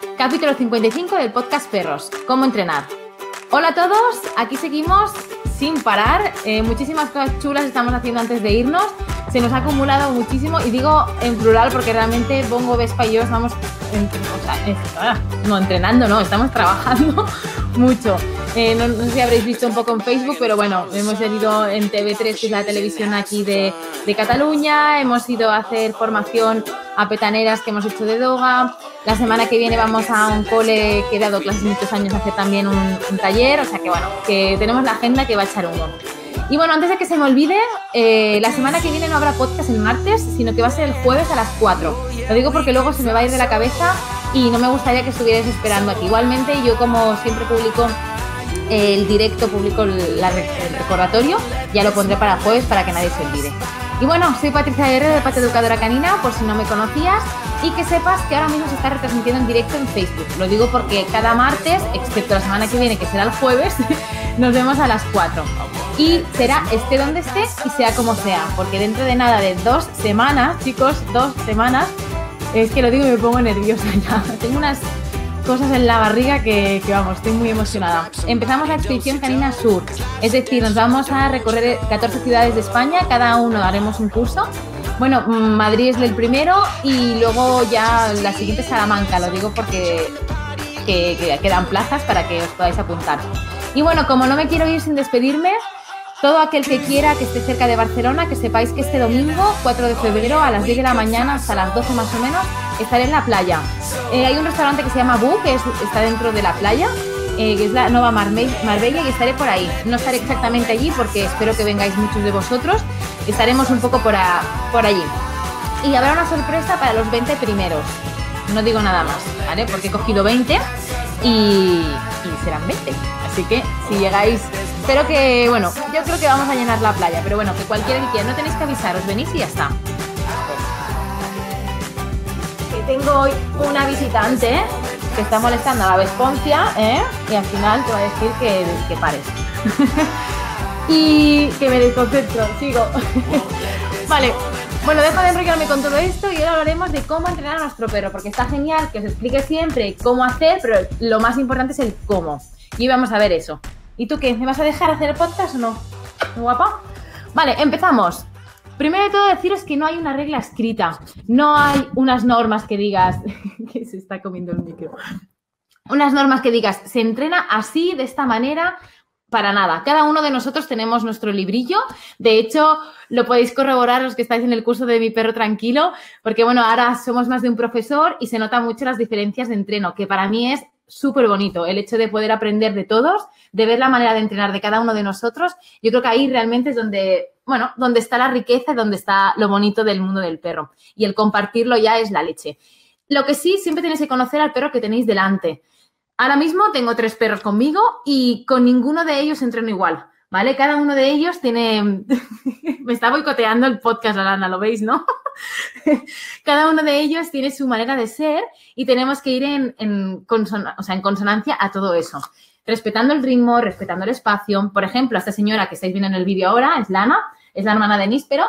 Capítulo 55 del podcast Perros. ¿Cómo entrenar? Hola a todos, aquí seguimos sin parar. Eh, muchísimas cosas chulas estamos haciendo antes de irnos. Se nos ha acumulado muchísimo y digo en plural porque realmente Bongo, Vespa y yo estamos ah, no entrenando, no, estamos trabajando mucho. Eh, no, sé si habréis visto un poco en Facebook, pero bueno, hemos ido en TV3, que es la televisión aquí de, de Cataluña, hemos ido a hacer formación a petaneras que hemos hecho de doga. La semana que viene vamos a un cole que he dado clases muchos años, a hacer también un, taller, o sea que bueno, que tenemos la agenda que va a echar uno. Y bueno, antes de que se me olvide, eh, la semana que viene no habrá podcast el martes, sino que va a ser el jueves a las 4. Lo digo porque luego se me va a ir de la cabeza y no me gustaría que estuvierais esperando aquí. Igualmente, yo como siempre publico el directo, publico el, recordatorio, ya lo pondré para jueves para que nadie se olvide. Y bueno, soy Patricia Guerrero de Pata Educadora Canina, por si no me conocías, y que sepas que ahora mismo se está retransmitiendo en directo en Facebook. Lo digo porque cada martes, excepto la semana que viene, que será el jueves, nos vemos a las 4. Y será esté donde esté y sea como sea, porque dentro de nada de dos semanas, chicos, dos semanas, es que lo digo y me pongo nerviosa ya. Tengo unas cosas en la barriga que, vamos, estoy muy emocionada. Empezamos la expedición Canina Sur, es decir, nos vamos a recorrer 14 ciudades de España, cada uno haremos un curso. Bueno, Madrid es el primero y luego ya la siguiente Salamanca, lo digo porque que quedan plazas para que os podáis apuntar. Y bueno, como no me quiero ir sin despedirme, todo aquel que quiera que esté cerca de Barcelona, que sepáis que este domingo, 4 de febrero, a las 10 de la mañana hasta las 12 más o menos, estaré en la playa. Eh, hay un restaurante que se llama Bu, que está dentro de la playa, eh, que es la Nova Marbella, y estaré por ahí. No estaré exactamente allí porque espero que vengáis muchos de vosotros. Estaremos un poco por, por allí. Y habrá una sorpresa para los 20 primeros. No digo nada más, ¿vale? Porque he cogido 20 y, y serán 20. Así que si llegáis Espero que, bueno, yo creo que vamos a llenar la playa, pero bueno, que cualquiera que quiera, no tenéis que avisaros, venís y ya está. Tengo hoy una visitante que está molestando a la Vesponcia, ¿eh? Y al final te va a decir que, que pares. y que me desconcentro, sigo. vale, bueno, dejo de enrollarme con todo esto y ahora hablaremos de cómo entrenar a nuestro perro, porque está genial que os explique siempre cómo hacer, pero lo más importante es el cómo. Y vamos a ver eso. ¿Y tú qué? ¿Me vas a dejar hacer el podcast o no? ¿Guapa? Vale, empezamos. Primero de todo deciros que no hay una regla escrita, no hay unas normas que digas, que se está comiendo el micro, unas normas que digas, se entrena así, de esta manera, para nada. Cada uno de nosotros tenemos nuestro librillo. De hecho, lo podéis corroborar los que estáis en el curso de Mi Perro Tranquilo, porque bueno, ahora somos más de un profesor y se nota mucho las diferencias de entreno, que para mí es súper bonito el hecho de poder aprender de todos, de ver la manera de entrenar de cada uno de nosotros. Yo creo que ahí realmente es donde, bueno, donde está la riqueza y donde está lo bonito del mundo del perro. Y el compartirlo ya es la leche. Lo que sí, siempre tenéis que conocer al perro que tenéis delante. Ahora mismo tengo tres perros conmigo y con ninguno de ellos entreno igual. ¿Vale? Cada uno de ellos tiene, me está boicoteando el podcast, Alana, ¿lo veis, no? Cada uno de ellos tiene su manera de ser y tenemos que ir en, en, en consonancia a todo eso. Respetando el ritmo, respetando el espacio. Por ejemplo, esta señora que estáis viendo en el vídeo ahora es Lana, es la hermana de Níspero,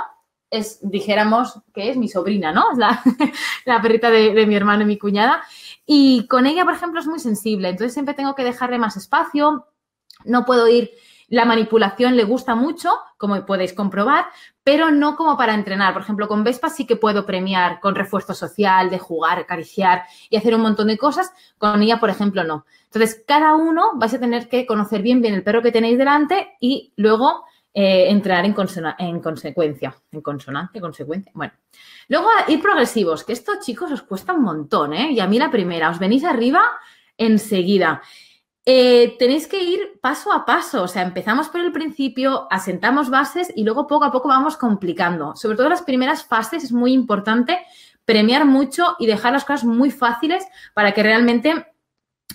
es, dijéramos, que es mi sobrina, ¿no? Es la, la perrita de, de mi hermano y mi cuñada. Y con ella, por ejemplo, es muy sensible. Entonces siempre tengo que dejarle más espacio. No puedo ir la manipulación le gusta mucho, como podéis comprobar, pero no como para entrenar. Por ejemplo, con Vespa sí que puedo premiar con refuerzo social, de jugar, acariciar y hacer un montón de cosas. Con ella, por ejemplo, no. Entonces, cada uno vais a tener que conocer bien bien el perro que tenéis delante y luego eh, entrenar en, en consecuencia. En consonante, consecuencia. Bueno. Luego, ir progresivos, que esto, chicos, os cuesta un montón, ¿eh? Y a mí la primera, os venís arriba enseguida. Eh, tenéis que ir paso a paso, o sea, empezamos por el principio, asentamos bases y luego poco a poco vamos complicando. Sobre todo las primeras fases es muy importante premiar mucho y dejar las cosas muy fáciles para que realmente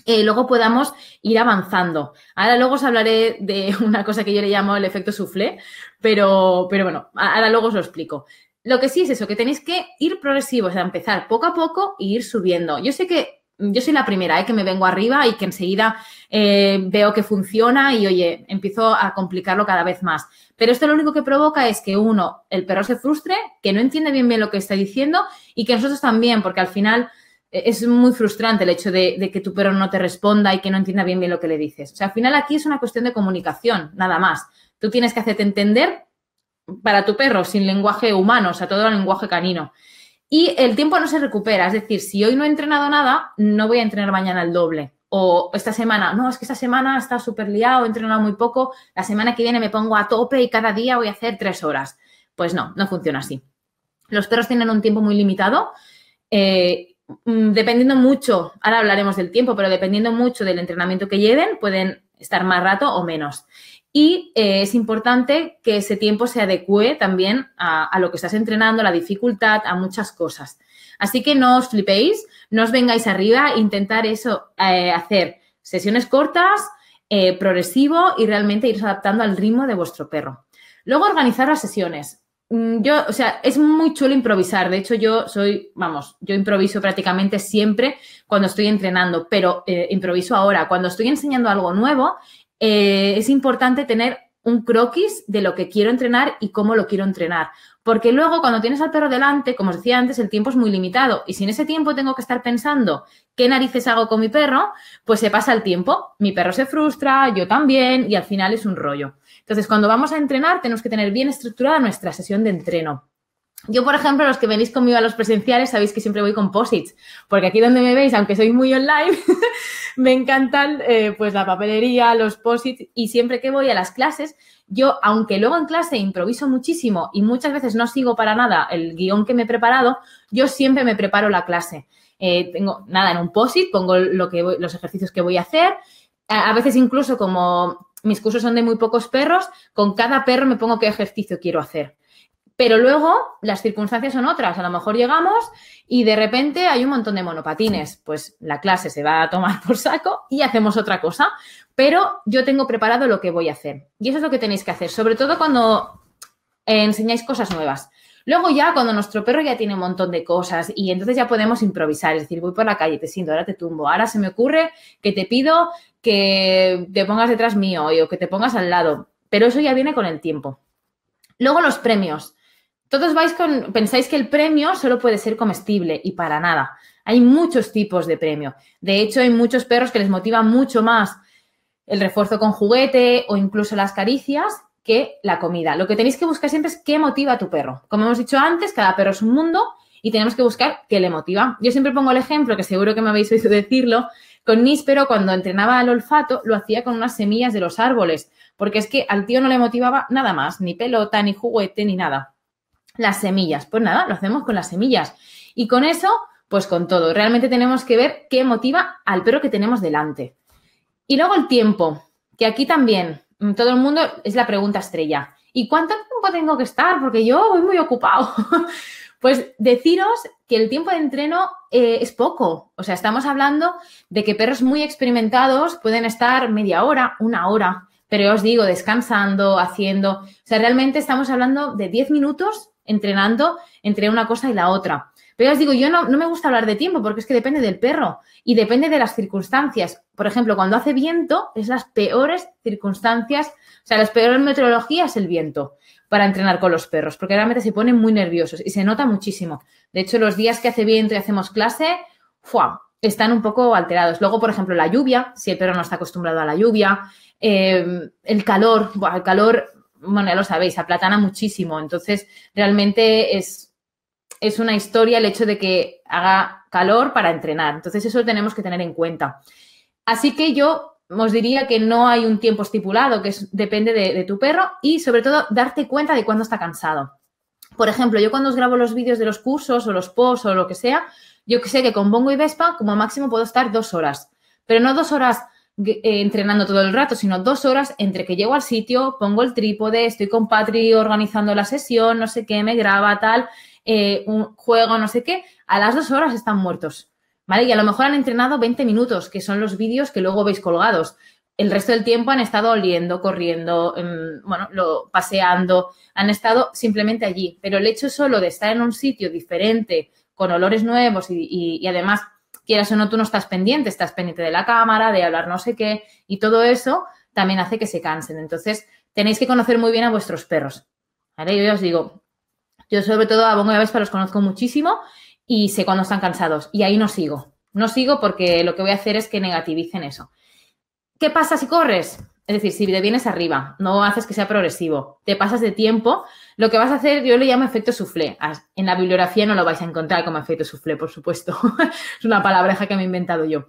eh, luego podamos ir avanzando. Ahora luego os hablaré de una cosa que yo le llamo el efecto soufflé, pero, pero bueno, ahora luego os lo explico. Lo que sí es eso, que tenéis que ir progresivos, o sea, empezar poco a poco e ir subiendo. Yo sé que yo soy la primera ¿eh? que me vengo arriba y que enseguida eh, veo que funciona y, oye, empiezo a complicarlo cada vez más. Pero esto lo único que provoca es que uno, el perro se frustre, que no entiende bien bien lo que está diciendo y que nosotros también, porque al final es muy frustrante el hecho de, que tu perro no te responda y que no entienda bien bien lo que le dices. O sea, al final aquí es una cuestión de comunicación, nada más. Tú tienes que hacerte entender para tu perro sin lenguaje humano, o sea, todo el lenguaje canino. Y el tiempo no se recupera, es decir, si hoy no he entrenado nada, no voy a entrenar mañana el doble. O esta semana, no, es que esta semana está súper liado, he entrenado muy poco, la semana que viene me pongo a tope y cada día voy a hacer tres horas. Pues no, no funciona así. Los perros tienen un tiempo muy limitado. Eh, mm, dependiendo mucho, ahora hablaremos del tiempo, pero dependiendo mucho del entrenamiento que lleven, pueden estar más rato o menos. Y eh, es importante que ese tiempo se adecue también a, lo que estás entrenando, a la dificultad, a muchas cosas. Así que no os flipéis, no os vengáis arriba, intentar eso, eh, hacer sesiones cortas, progresivo y realmente ir adaptando al ritmo de vuestro perro. Luego organizar las sesiones. Mm, yo, o sea, es muy chulo improvisar. De hecho, yo soy, vamos, yo improviso prácticamente siempre cuando estoy entrenando, pero eh, improviso ahora. Cuando estoy enseñando algo nuevo, eh, es importante tener un croquis de lo que quiero entrenar y cómo lo quiero entrenar. Porque luego, cuando tienes al perro delante, como os decía antes, el tiempo es muy limitado. Y si en ese tiempo tengo que estar pensando qué narices hago con mi perro, pues se pasa el tiempo. Mi perro se frustra, yo también, y al final es un rollo. Entonces, cuando vamos a entrenar, tenemos que tener bien estructurada nuestra sesión de entreno. Yo, por ejemplo, los que venís conmigo a los presenciales, sabéis que siempre voy con posits, porque aquí donde me veis, aunque soy muy online, me encantan eh, pues la papelería, los posits, y siempre que voy a las clases, yo, aunque luego en clase improviso muchísimo y muchas veces no sigo para nada el guion que me he preparado, yo siempre me preparo la clase. Eh, tengo nada en un posit, pongo lo que los ejercicios que voy a hacer. a veces incluso como mis cursos son de muy pocos perros, con cada perro me pongo qué ejercicio quiero hacer. Pero luego las circunstancias son otras. A lo mejor llegamos y de repente hay un montón de monopatines. Pues la clase se va a tomar por saco y hacemos otra cosa. Pero yo tengo preparado lo que voy a hacer. Y eso es lo que tenéis que hacer, sobre todo cuando enseñáis cosas nuevas. Luego ya cuando nuestro perro ya tiene un montón de cosas y entonces ya podemos improvisar, es decir, voy por la calle, te siento, ahora te tumbo, ahora se me ocurre que te pido que te pongas detrás mío o que te pongas al lado, pero eso ya viene con el tiempo. Luego los premios. Todos vais con, pensáis que el premio solo puede ser comestible y para nada. Hay muchos tipos de premio. De hecho, hay muchos perros que les motiva mucho más el refuerzo con juguete o incluso las caricias que la comida. Lo que tenéis que buscar siempre es qué motiva a tu perro. Como hemos dicho antes, cada perro es un mundo y tenemos que buscar qué le motiva. Yo siempre pongo el ejemplo, que seguro que me habéis oído decirlo, con Níspero cuando entrenaba al olfato lo hacía con unas semillas de los árboles, porque es que al tío no le motivaba nada más, ni pelota, ni juguete, ni nada. Las semillas, pues nada, lo hacemos con las semillas. Y con eso, pues con todo. Realmente tenemos que ver qué motiva al perro que tenemos delante. Y luego el tiempo, que aquí también Mm, todo el mundo es la pregunta estrella. ¿Y cuánto tiempo tengo que estar? Porque yo voy muy ocupado. pues deciros que el tiempo de entreno eh, es poco. O sea, estamos hablando de que perros muy experimentados pueden estar media hora, una hora. Pero os digo, descansando, haciendo. O sea, realmente estamos hablando de 10 minutos entrenando entre una cosa y la otra. Pero os digo, yo no, no, me gusta hablar de tiempo porque es que depende del perro y depende de las circunstancias. Por ejemplo, cuando hace viento, es las peores circunstancias, o sea, las peores meteorologías el viento para entrenar con los perros, porque realmente se ponen muy nerviosos y se nota muchísimo. De hecho, los días que hace viento y hacemos clase, ¡fua! están un poco alterados. Luego, por ejemplo, la lluvia, si el perro no está acostumbrado a la lluvia, eh, el calor, el calor, bueno, ya lo sabéis, aplatana muchísimo. Entonces, realmente es, es una historia el hecho de que haga calor para entrenar. Entonces, eso lo tenemos que tener en cuenta. Así que yo os diría que no hay un tiempo estipulado, que depende de, tu perro y sobre todo darte cuenta de cuándo está cansado. Por ejemplo, yo cuando os grabo los vídeos de los cursos o los posts o lo que sea, yo sé que con Bongo y Vespa como máximo puedo estar dos horas, pero no dos horas entrenando todo el rato, sino dos horas entre que llego al sitio, pongo el trípode, estoy con Patri organizando la sesión, no sé qué, me graba, tal, eh, un juego, no sé qué, a las dos horas están muertos. ¿Vale? Y a lo mejor han entrenado 20 minutos, que son los vídeos que luego veis colgados. El resto del tiempo han estado oliendo, corriendo, em, bueno, paseando, han estado simplemente allí. Pero el hecho solo de estar en un sitio diferente, con olores nuevos y además, quieras o no, tú no estás pendiente, estás pendiente de la cámara, de hablar no sé qué, y todo eso también hace que se cansen. Entonces, tenéis que conocer muy bien a vuestros perros. ¿Vale? Yo ya os digo, yo sobre todo a Bongo y a Vespa los conozco muchísimo y sé cuándo están cansados. Y ahí no sigo. No sigo porque lo que voy a hacer es que negativicen eso. ¿Qué pasa si corres? Es decir, si te vienes arriba, no haces que sea progresivo, te pasas de tiempo, lo que vas a hacer, yo le llamo efecto soufflé. En la bibliografía no lo vais a encontrar como efecto soufflé, por supuesto. es una palabreja que me he inventado yo.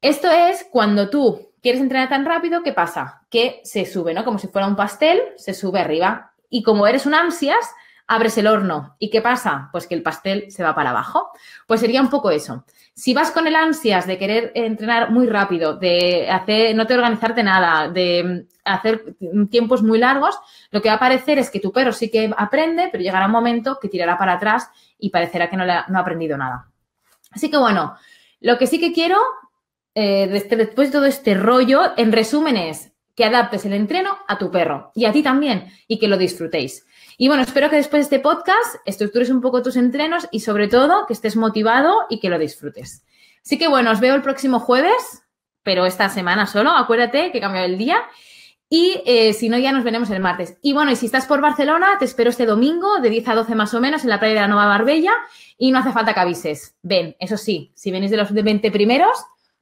Esto es cuando tú quieres entrenar tan rápido, ¿qué pasa? Que se sube, ¿no? Como si fuera un pastel, se sube arriba. Y como eres un ansias, abres el horno. ¿Y qué pasa? Pues que el pastel se va para abajo. Pues sería un poco eso. Si vas con el ansias de querer entrenar muy rápido, de hacer, no te organizarte nada, de hacer tiempos muy largos, lo que va a parecer es que tu perro sí que aprende, pero llegará un momento que tirará para atrás y parecerá que no, ha, no ha aprendido nada. Así que bueno, lo que sí que quiero, eh, después de todo este rollo, en resumen es que adaptes el entreno a tu perro y a ti también y que lo disfrutéis. Y bueno, espero que después de este podcast estructures un poco tus entrenos y sobre todo que estés motivado y que lo disfrutes. Así que bueno, os veo el próximo jueves, pero esta semana solo, acuérdate que cambia el día. Y eh, si no, ya nos veremos el martes. Y bueno, y si estás por Barcelona, te espero este domingo de 10 a 12 más o menos en la playa de la Nueva Barbella y no hace falta que avises. Ven, eso sí, si venís de los 20 primeros,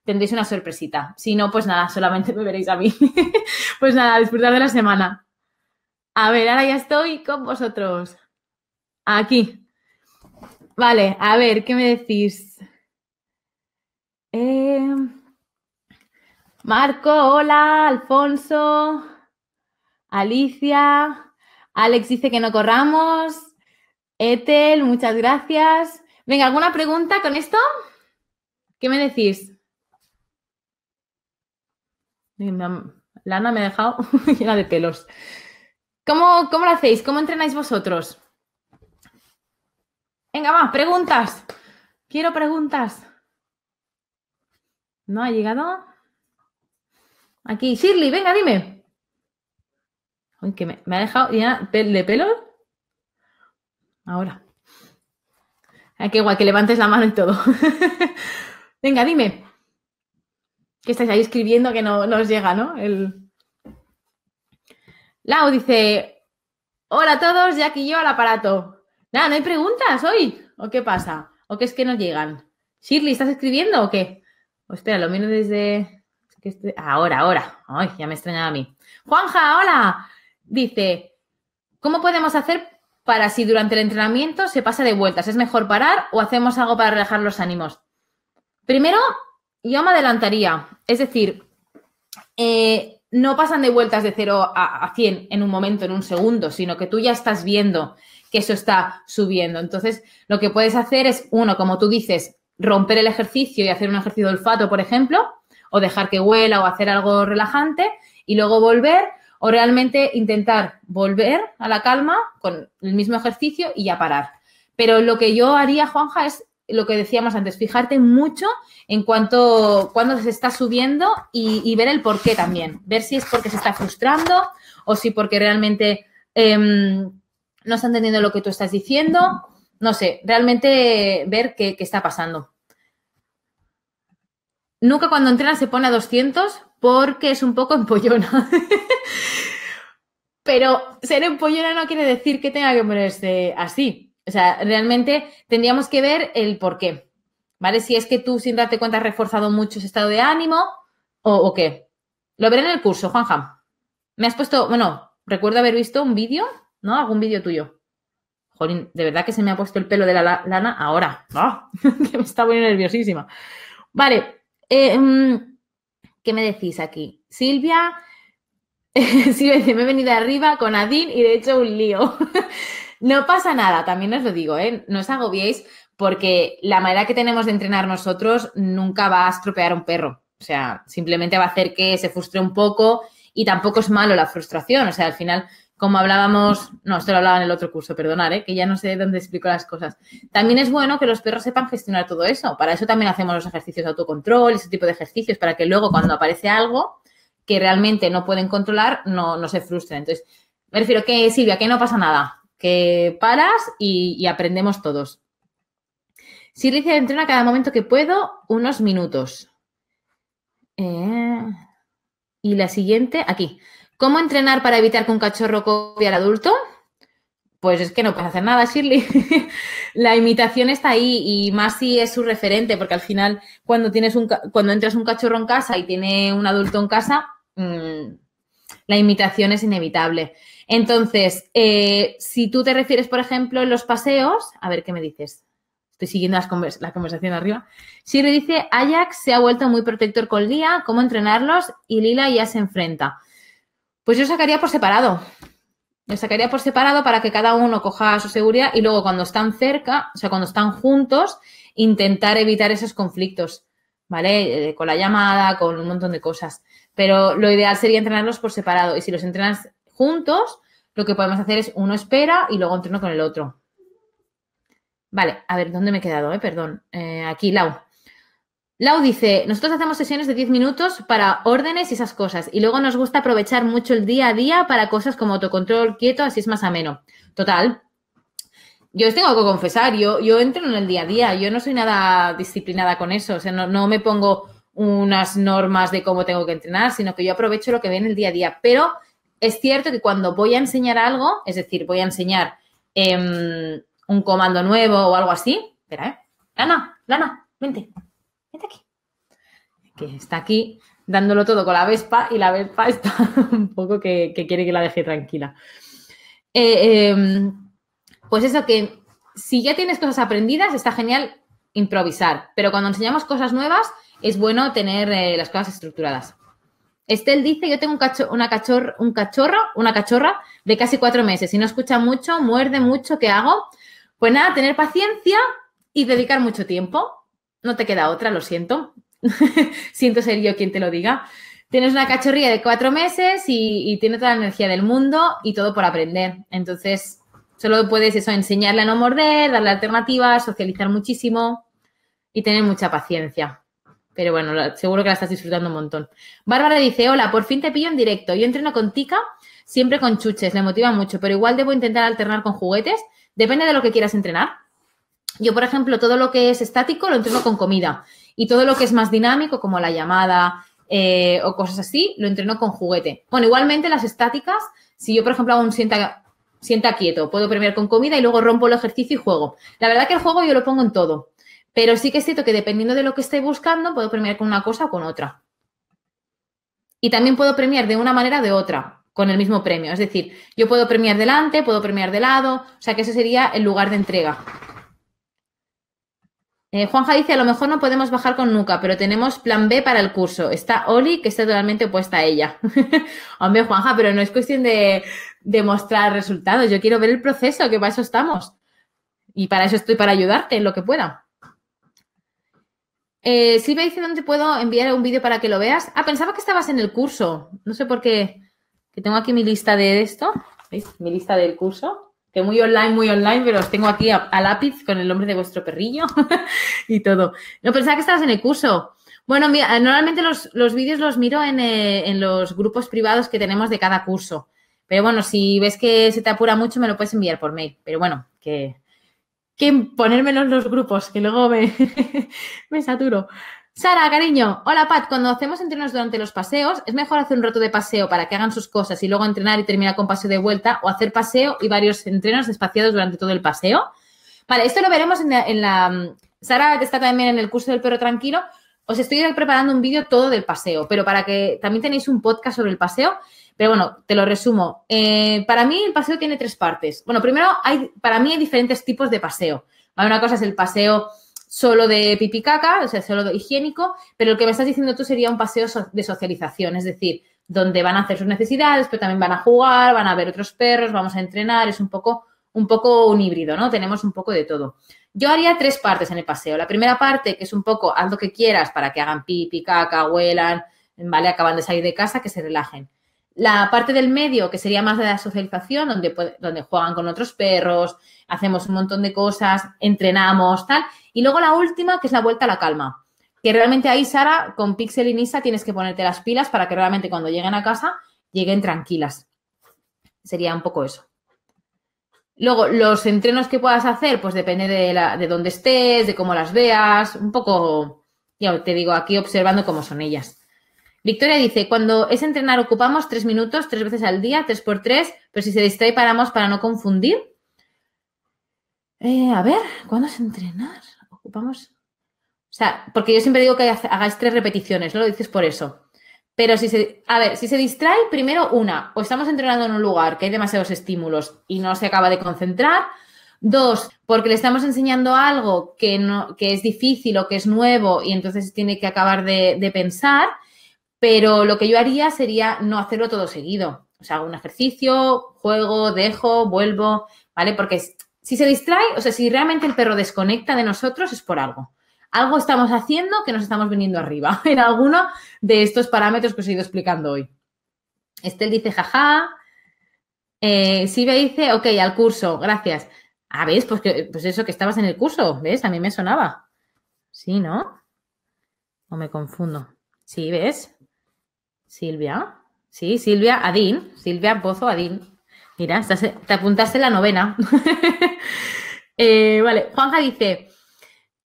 tendréis una sorpresita. Si no, pues nada, solamente me veréis a mí. pues nada, disfrutar de la semana. A ver, ahora ya estoy con vosotros. Aquí. Vale, a ver, ¿qué me decís? Eh, Marco, hola, Alfonso, Alicia, Alex dice que no corramos, Etel, muchas gracias. Venga, ¿alguna pregunta con esto? ¿Qué me decís? Lana me ha dejado llena de pelos. ¿Cómo, ¿Cómo lo hacéis? ¿Cómo entrenáis vosotros? Venga, va, preguntas. Quiero preguntas. ¿No ha llegado? Aquí, Shirley, venga, dime. Uy, que me, ha dejado ya de pelo. Ahora. Ay, qué guay, que levantes la mano y todo. venga, dime. ¿Qué estáis ahí escribiendo que no, no os llega, ¿no? El... Lau dice, hola a todos, ya aquí yo al aparato. Nada, ¿no hay preguntas hoy? ¿O qué pasa? ¿O qué es que no llegan? Shirley, ¿estás escribiendo o qué? O espera, lo miro desde... Ahora, ahora. Ay, ya me extrañaba a mí. Juanja, hola. Dice, ¿cómo podemos hacer para si durante el entrenamiento se pasa de vueltas? ¿Es mejor parar o hacemos algo para relajar los ánimos? Primero, yo me adelantaría. Es decir, eh, no pasan de vueltas de 0 a, 100 en un momento, en un segundo, sino que tú ya estás viendo que eso está subiendo. Entonces, lo que puedes hacer es, uno, como tú dices, romper el ejercicio y hacer un ejercicio de olfato, por ejemplo, o dejar que huela o hacer algo relajante y luego volver o realmente intentar volver a la calma con el mismo ejercicio y ya parar. Pero lo que yo haría, Juanja, es lo que decíamos antes, fijarte mucho en cuanto, cuando se está subiendo y, ver el por qué también. Ver si es porque se está frustrando o si porque realmente em, no está entendiendo lo que tú estás diciendo. No sé, realmente ver qué, qué está pasando. Nunca cuando entrena se pone a 200 porque es un poco empollona. Pero ser empollona no quiere decir que tenga que ponerse así. O sea, realmente tendríamos que ver el por qué. ¿Vale? Si es que tú sin darte cuenta has reforzado mucho ese estado de ánimo o, qué. Lo veré en el curso, Juanja. Me has puesto, bueno, recuerdo haber visto un vídeo, ¿no? Algún vídeo tuyo. Jolín, de verdad que se me ha puesto el pelo de la lana ahora. ¡Ah! que me está muy nerviosísima. Vale. Eh, mm, ¿Qué me decís aquí? Silvia. Silvia me he venido arriba con Adin y de hecho un lío. No pasa nada, también os lo digo, ¿eh? no os agobiéis porque la manera que tenemos de entrenar nosotros nunca va a estropear a un perro. O sea, simplemente va a hacer que se frustre un poco y tampoco es malo la frustración. O sea, al final, como hablábamos, no, esto lo hablaba en el otro curso, perdonad, ¿eh? que ya no sé dónde explico las cosas. También es bueno que los perros sepan gestionar todo eso. Para eso también hacemos los ejercicios de autocontrol, ese tipo de ejercicios, para que luego cuando aparece algo que realmente no pueden controlar, no, no se frustren. Entonces, me refiero que, Silvia, que no pasa nada que paras y, aprendemos todos. Si dice entrena cada momento que puedo, unos minutos. Eh, y la siguiente, aquí. ¿Cómo entrenar para evitar que un cachorro copie al adulto? pues es que no puedes hacer nada, Shirley. la imitación está ahí y más si es su referente, porque al final cuando tienes un cuando entras un cachorro en casa y tiene un adulto en casa, mmm, la imitación es inevitable. Entonces, eh, si tú te refieres, por ejemplo, en los paseos, a ver qué me dices. Estoy siguiendo la conversación arriba. Shirley dice, Ajax se ha vuelto muy protector con Lía, ¿cómo entrenarlos? Y Lila ya se enfrenta. Pues yo sacaría por separado. Yo sacaría por separado para que cada uno coja su seguridad y luego cuando están cerca, o sea, cuando están juntos, intentar evitar esos conflictos, ¿vale? Eh, con la llamada, con un montón de cosas. Pero lo ideal sería entrenarlos por separado. Y si los entrenas juntos, lo que podemos hacer es uno espera y luego entreno con el otro. Vale, a ver, ¿dónde me he quedado? Eh? Perdón. Eh, aquí, Lau. Lau dice, nosotros hacemos sesiones de 10 minutos para órdenes y esas cosas. Y luego nos gusta aprovechar mucho el día a día para cosas como autocontrol quieto, así es más ameno. Total. Yo os tengo que confesar, yo, yo entro en el día a día, yo no soy nada disciplinada con eso, o sea, no, no me pongo unas normas de cómo tengo que entrenar, sino que yo aprovecho lo que ve en el día a día. Pero es cierto que cuando voy a enseñar algo, es decir, voy a enseñar eh, un comando nuevo o algo así, espera, ¿eh? Lana, Lana, vente, vente aquí. Que está aquí dándolo todo con la Vespa y la Vespa está un poco que, quiere que la deje tranquila. Eh, em, pues eso que si ya tienes cosas aprendidas, está genial improvisar, pero cuando enseñamos cosas nuevas, es bueno tener eh, las cosas estructuradas. Estel dice, yo tengo un, una cachor, un cachorro, una cachorra de casi cuatro meses y no escucha mucho, muerde mucho, ¿qué hago? Pues nada, tener paciencia y dedicar mucho tiempo. No te queda otra, lo siento. siento ser yo quien te lo diga. Tienes una cachorrilla de cuatro meses y, y, tiene toda la energía del mundo y todo por aprender. Entonces, solo puedes eso, enseñarle a no morder, darle alternativas, socializar muchísimo y tener mucha paciencia. Pero bueno, seguro que la estás disfrutando un montón. Bárbara dice, hola, por fin te pillo en directo. Yo entreno con Tika, siempre con chuches, le motiva mucho, pero igual debo intentar alternar con juguetes. Depende de lo que quieras entrenar. Yo, por ejemplo, todo lo que es estático lo entreno con comida. Y todo lo que es más dinámico, como la llamada eh, o cosas así, lo entreno con juguete. Bueno, igualmente las estáticas, si yo, por ejemplo, hago un sienta, sienta quieto, puedo premiar con comida y luego rompo el ejercicio y juego. La verdad que el juego yo lo pongo en todo. Pero sí que es cierto que dependiendo de lo que esté buscando, puedo premiar con una cosa o con otra. Y también puedo premiar de una manera o de otra, con el mismo premio. Es decir, yo puedo premiar delante, puedo premiar de lado, o sea que ese sería el lugar de entrega. Eh, Juanja dice, a lo mejor no podemos bajar con Nuca, pero tenemos plan B para el curso. Está Oli, que está totalmente opuesta a ella. Hombre, Juanja, pero no es cuestión de, de, mostrar resultados. Yo quiero ver el proceso, que para eso estamos. Y para eso estoy, para ayudarte en lo que pueda. Eh, Silvia dice dónde puedo enviar un vídeo para que lo veas. Ah, pensaba que estabas en el curso. No sé por qué. Que tengo aquí mi lista de esto. ¿Veis? Mi lista del curso. Que muy online, muy online, pero os tengo aquí a, lápiz con el nombre de vuestro perrillo y todo. No, pensaba que estabas en el curso. Bueno, mira, normalmente los, los vídeos los miro en, eh, en los grupos privados que tenemos de cada curso. Pero bueno, si ves que se te apura mucho, me lo puedes enviar por mail. Pero bueno, que, que ponérmelo en los grupos, que luego me, me saturo. Sara, cariño, hola Pat, cuando hacemos entrenos durante los paseos, ¿es mejor hacer un rato de paseo para que hagan sus cosas y luego entrenar y terminar con paseo de vuelta o hacer paseo y varios entrenos espaciados durante todo el paseo? Vale, esto lo veremos en la... Sara está también en el curso del perro tranquilo. Os estoy preparando un vídeo todo del paseo, pero para que también tenéis un podcast sobre el paseo pero bueno, te lo resumo. Eh, para mí el paseo tiene tres partes. Bueno, primero, hay, para mí hay diferentes tipos de paseo. Una cosa es el paseo solo de pipi caca, o sea, solo de higiénico, pero lo que me estás diciendo tú sería un paseo de socialización, es decir, donde van a hacer sus necesidades, pero también van a jugar, van a ver otros perros, vamos a entrenar, es un poco, un poco un híbrido, ¿no? Tenemos un poco de todo. Yo haría tres partes en el paseo. La primera parte, que es un poco haz lo que quieras para que hagan pipi, caca, huelan, ¿vale? Acaban de salir de casa, que se relajen. La parte del medio, que sería más de la socialización, donde, donde juegan con otros perros, hacemos un montón de cosas, entrenamos, tal. Y luego la última, que es la vuelta a la calma. Que realmente ahí, Sara, con Pixel y Nisa tienes que ponerte las pilas para que realmente cuando lleguen a casa lleguen tranquilas. Sería un poco eso. Luego, los entrenos que puedas hacer, pues depende de, la, de dónde estés, de cómo las veas, un poco, ya te digo, aquí observando cómo son ellas. Victoria dice, cuando es entrenar ocupamos tres minutos, tres veces al día, tres por tres, pero si se distrae paramos para no confundir. Eh, a ver, ¿cuándo es entrenar? Ocupamos. O sea, porque yo siempre digo que hagáis tres repeticiones, no lo dices por eso. Pero si se, a ver, si se distrae, primero una, o estamos entrenando en un lugar que hay demasiados estímulos y no se acaba de concentrar. Dos, porque le estamos enseñando algo que, no, que es difícil o que es nuevo y entonces tiene que acabar de, de pensar. Pero lo que yo haría sería no hacerlo todo seguido. O sea, hago un ejercicio, juego, dejo, vuelvo, ¿vale? Porque si se distrae, o sea, si realmente el perro desconecta de nosotros es por algo. Algo estamos haciendo que nos estamos viniendo arriba en alguno de estos parámetros que os he ido explicando hoy. Estel dice, jaja. Eh, me dice, ok, al curso, gracias. Ah, ¿ves? Pues, pues eso, que estabas en el curso, ¿ves? A mí me sonaba. Sí, ¿no? ¿O me confundo? Sí, ¿ves? Silvia. Sí, Silvia Adín. Silvia Pozo Adín. Mira, te apuntaste la novena. Eh, vale, Juanja dice,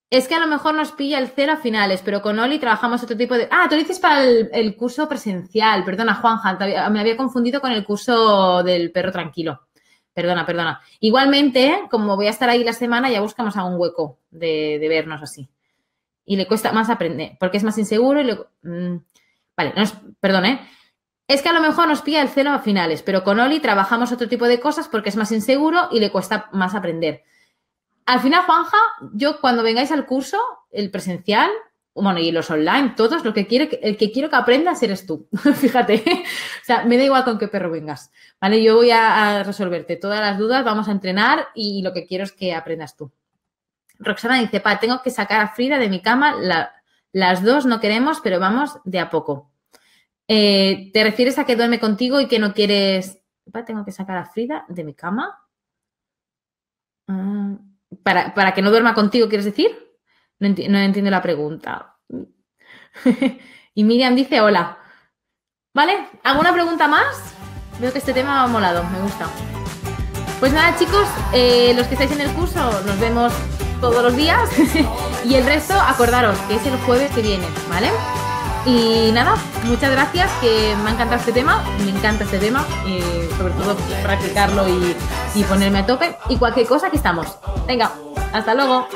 es que a lo mejor nos pilla el cero a finales, pero con Oli trabajamos otro tipo de... Ah, tú dices para el, curso presencial. Perdona, Juanja, me había confundido con el curso del perro tranquilo. Perdona, perdona. Igualmente, como voy a estar ahí la semana, ya buscamos algún hueco de, vernos así. Y le cuesta más aprender, porque es más inseguro y le... vale, no perdón, ¿eh? Es que a lo mejor nos pilla el celo a finales, pero con Oli trabajamos otro tipo de cosas porque es más inseguro y le cuesta más aprender. Al final, Juanja, yo cuando vengáis al curso, el presencial, bueno, y los online, todos, lo que quiere, el que quiero que aprendas eres tú. Fíjate. o sea, me da igual con qué perro vengas. ¿Vale? Yo voy a, resolverte todas las dudas, vamos a entrenar y lo que quiero es que aprendas tú. Roxana dice, pa, tengo que sacar a Frida de mi cama. Las dos no queremos, pero vamos de a poco. Eh, ¿Te refieres a que duerme contigo y que no quieres... Tengo que sacar a Frida de mi cama. Ah, para, que no duerma contigo, ¿quieres decir? No, entiendo la pregunta. y Miriam dice hola. ¿Vale? ¿Alguna pregunta más? Veo que este tema ha molado, me gusta. Pues nada, chicos, eh, los que estáis en el curso, nos vemos todos los días. y el resto, acordaros que es el jueves que viene, ¿vale? Y nada, muchas gracias, que me ha encantado este tema, me encanta este tema, y sobre todo practicarlo y, y ponerme a tope. Y cualquier cosa, aquí estamos. Venga, hasta luego.